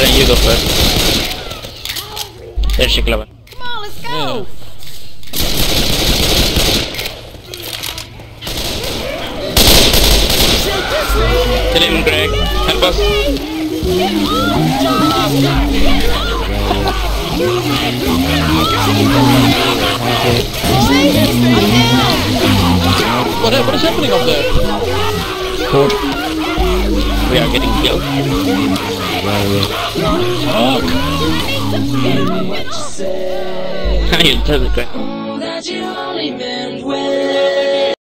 then you go first. There's your cleaver. Come on, let's go! Kill him, Greg. Help us. What, what is happening up there? We are getting killed. Fuck! tell the Greg.